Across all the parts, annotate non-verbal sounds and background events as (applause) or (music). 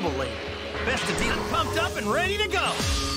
trouble lately. Best to deal pumped up and ready to go.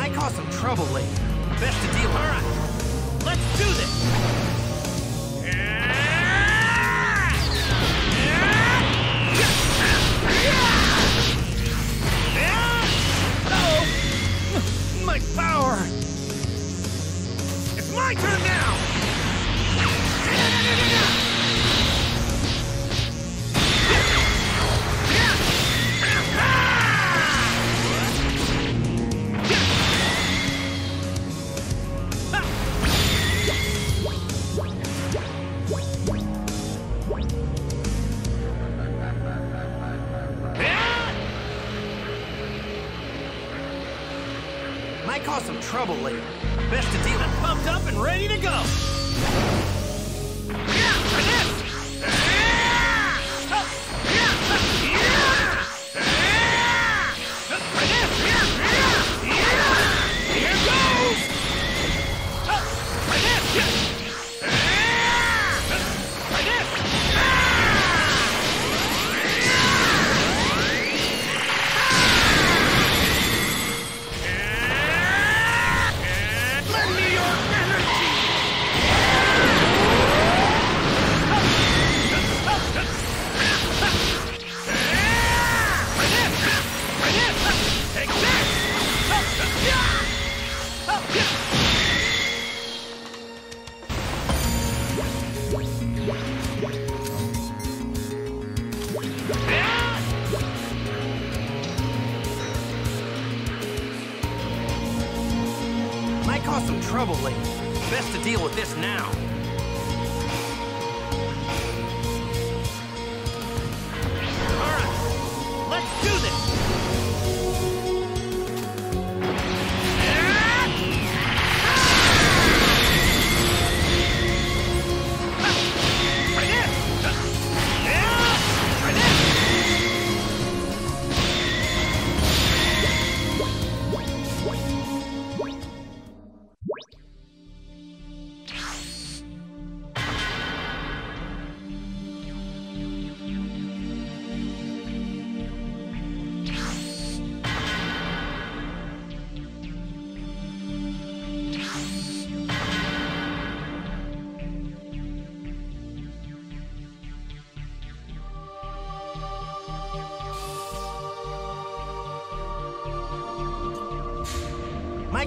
Might cause some trouble later. Best to deal. with. All right, let's do this. Oh, my power! It's my turn now! Trouble later. Best to deal it pumped up and ready to go.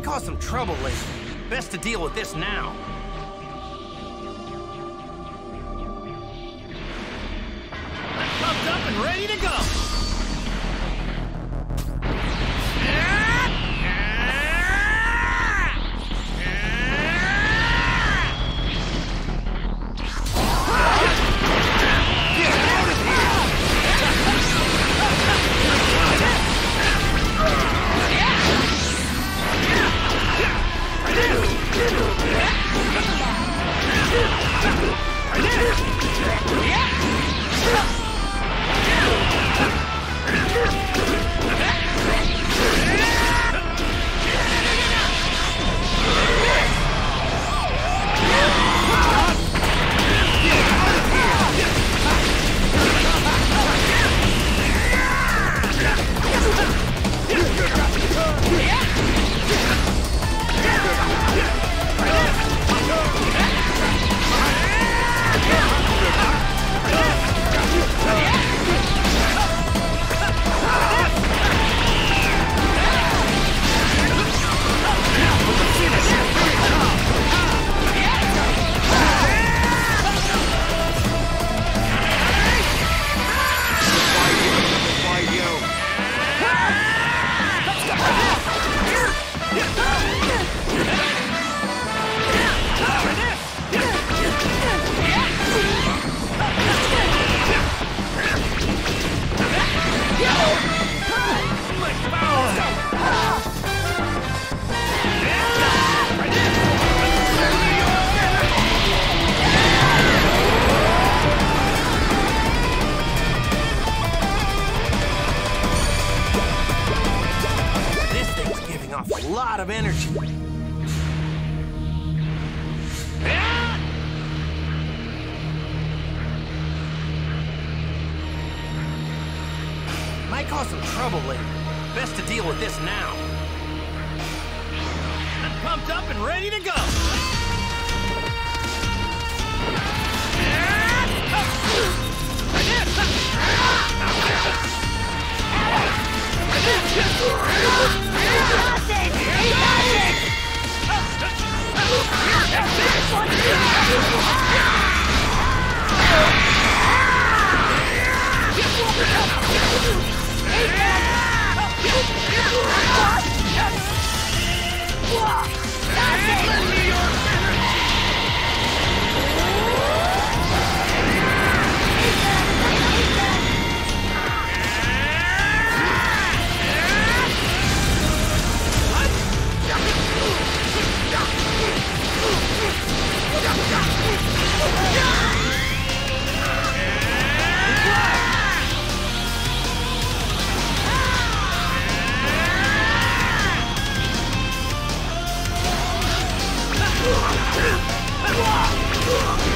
Might cause some trouble later. Best to deal with this now. Pumped up and ready to go. of energy. Might cause some trouble later. Best to deal with this now. I'm pumped up and ready to go. I can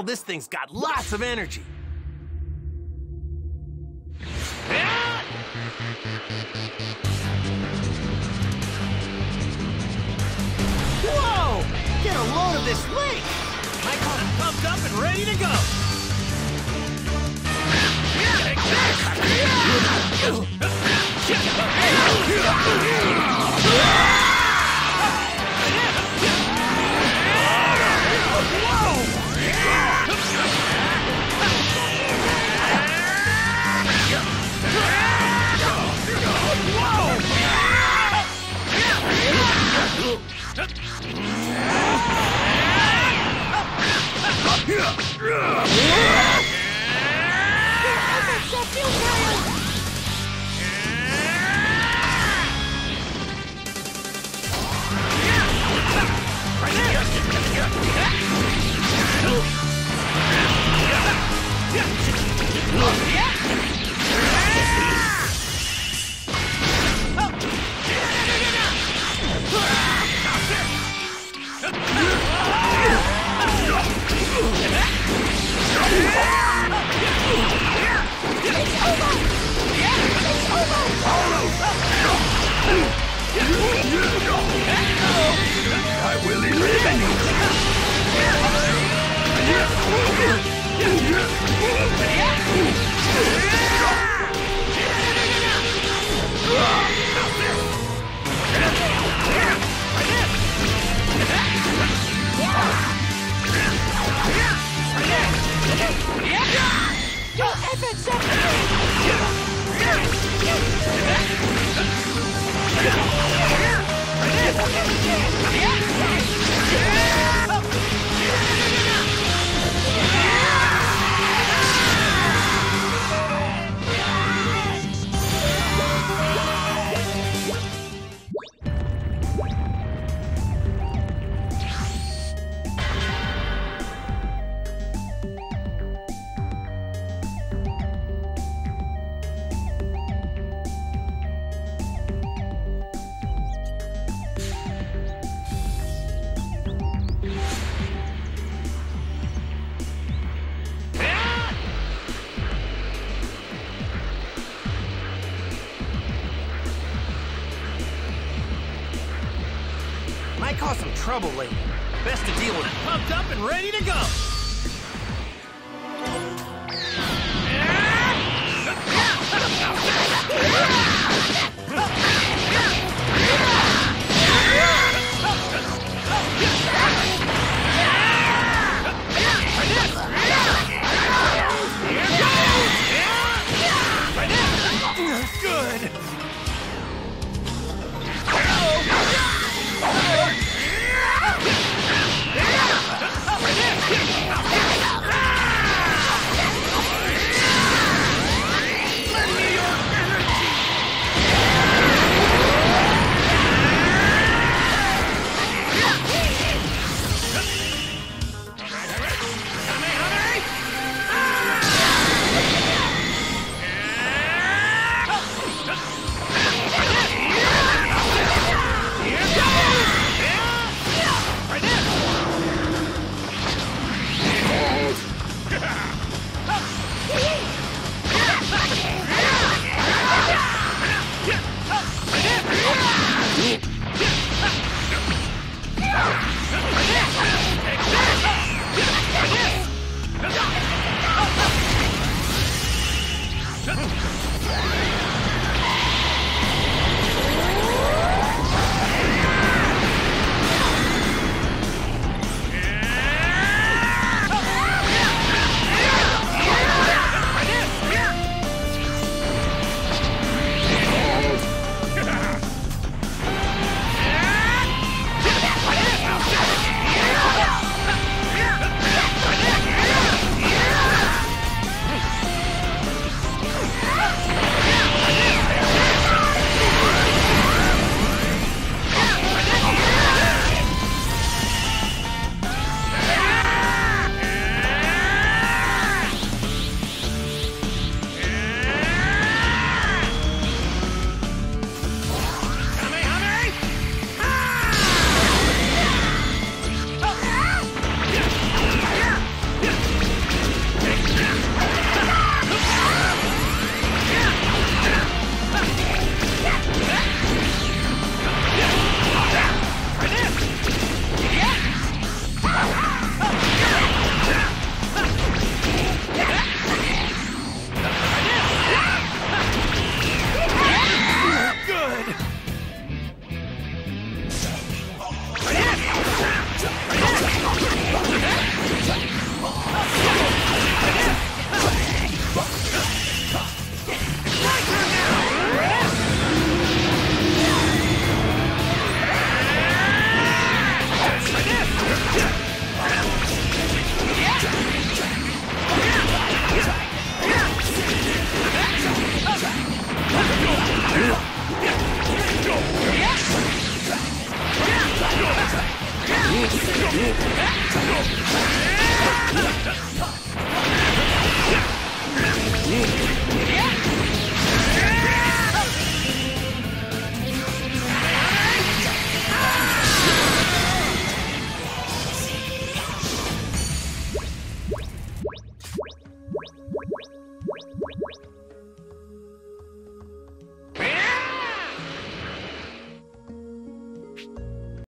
tell this thing's got lots of energy. Whoa! Get a load of this lake! My car's pumped up and ready to go! Yeah! I will eliminate Yeah! Might cause some trouble later. Best to deal with it. Pumped up and ready to go! Good! (laughs)